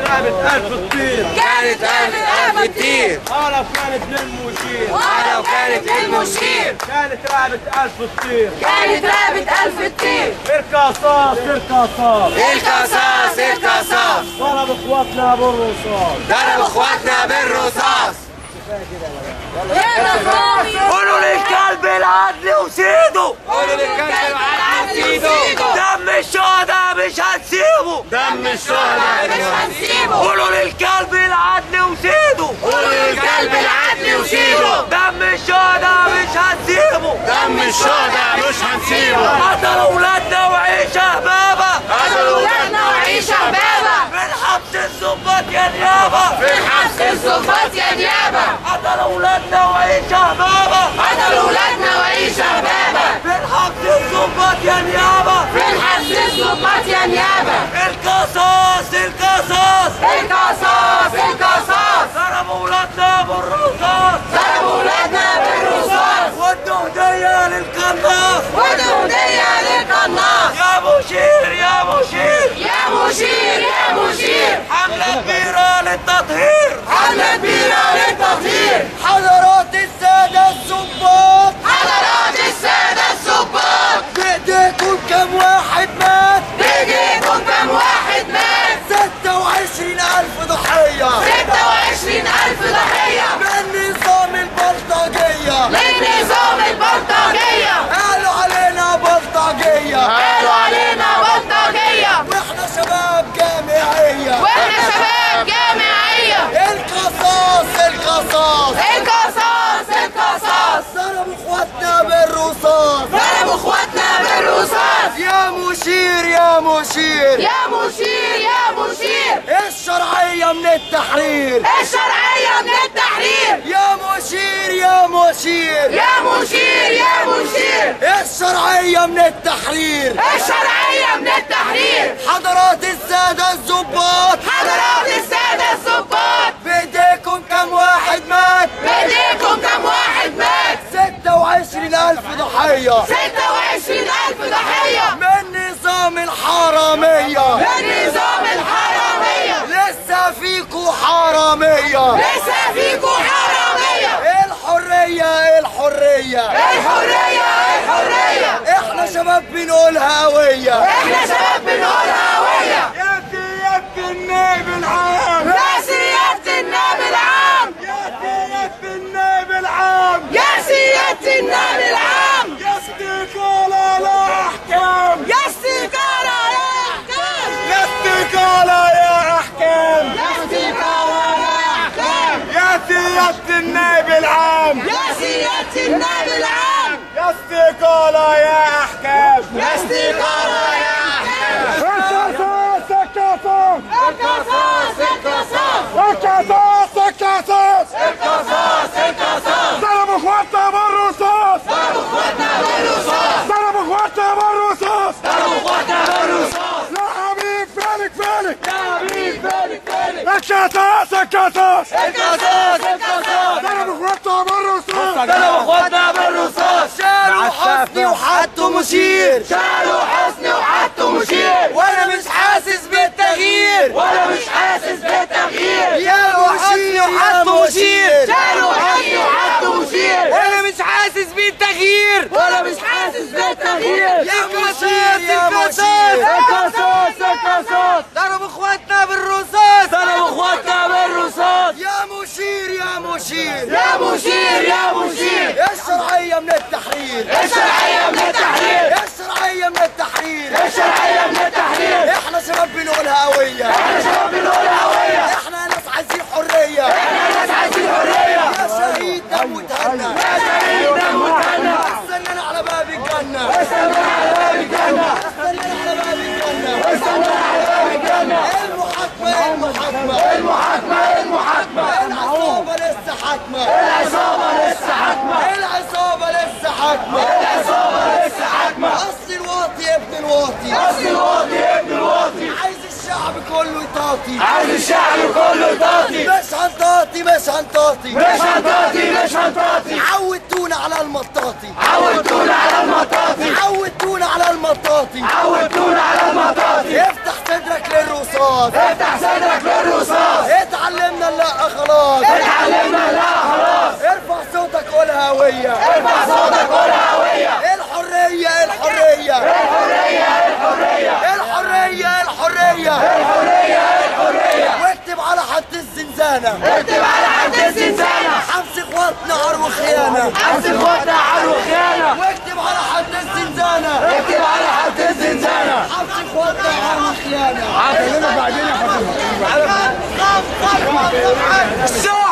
اترابت ألف الطين كانت ألف ألف الطين ولو كانت للمشير. ولو كانت للمشير. كانت رابت ألف الطين كانت رابت ألف الطين القصاص القصاص القصاص القصاص ضرب إخواتنا بالرصاص. ضرب إخواتنا بالرصاص. قولوا للكلب العدل وسيده قولوا للكلب العدل وسيده دم الشهداء مش هنسيبه دم الشهداء مش هنسيبه قولوا للكلب العدل وسيده قولوا للكلب العدل وسيده دم الشهداء مش هنسيبه دم الشهداء مش هنسيبه قتلوا الظباط يا نيابة في حبس الظباط يا نيابة. قتلوا ولادنا وعيشة بابا قتلوا ولادنا وعيشة بابا من حبس الظباط يا نيابة. في حبس الظباط يا نيابة. القصاص القصاص. القصاص. القصاص. ضربوا ولادنا بالرصاص ضربوا ولادنا بالرصاص ودوا هدية للقناص ودوا هدية للقناص يا مشير يا مشير يا مشير يا مشير حملة كبيرة للتطهير حملة كبيرة للتطهير حضرات السادة الظباط حضرات السادة الظباط بإيديكم كم واحد مات بيجيكم كم واحد مات 26 ألف ضحية 26 ألف ضحية من نظام البلطجية للنظام البلطجية قالوا علينا بلطجية قالوا علينا بلطجية وإحنا شباب جامعية وإحنا شباب جامعية القصاص القصاص القصاص القصاص ضربوا اخواتنا بالرصاص ضربوا اخواتنا بالرصاص يا مشير يا مشير. يا مشير يا مشير. الشرعية من التحرير؟ الشرعية من التحرير؟ يا مشير يا مشير. يا مشير يا مشير. الشرعية من التحرير؟ الشرعية من التحرير؟ حضرات السادة الظباط حضرات السادة الظباط بإيديكم كم واحد مات؟ بإيديكم كم واحد مات؟ 26 ألف ضحية. 26 ألف ضحية. من نظام الحرامية من نظام الحرامية. لسه فيكو حرامية. لسه فيكوا حرامية. الحرية الحرية. الحرية الحرية. إحنا شباب بنقول هوية إحنا شباب بنقول هوية يا سيادة النائب العام يا سيادة النائب العام يا سيادة النائب العام يا سيادة النائب العام يا استقالة لا أحكام يا استقالة يا أحكام يا استقالة يا أحكام يا استقالة يا أحكام يا سيادة النائب العام. يا سيادة النائب العام. يا استقالة يا أحكام. يا استقالة القصاص القصاص القصاص القصاص ضربوا اخواتنا بالرصاص ضربوا اخواتنا بالرصاص شالوا حسني وحطوا مشير شالوا حسني وحطوا مشير وأنا مش حاسس بالتغيير وأنا مش حاسس بالتغيير يا مشير وحطوا مشير شالوا حسني وحطوا مشير وأنا مش حاسس بالتغيير وأنا مش حاسس بالتغيير يا مشير يا مشير القصاص القصاص ضربوا اخواتنا بالرصاص كله يطاطي. عايز الشعب كله يطاطي. مش هنطاطي مش هنطاطي. مش هنطاطي مش هنطاطي. عودتونا على المطاطي. عودتونا على المطاطي. عودتونا على المطاطي. عودتونا على المطاطي. افتح صدرك للرصاص. افتح صدرك للرصاص. اتعلمنا لا خلاص. اتعلمنا لا خلاص. ارفع صوتك قول هويه ارفع الزنزانة اكتب على حد الزنزانة حبس إخواتنا عار وخيانة حبس إخواتنا عار وخيانة واكتب على حد الزنزانة اكتب على حد الزنزانة حبس إخواتنا عار وخيانة هكلمك بعدين يا فاطمة الشعب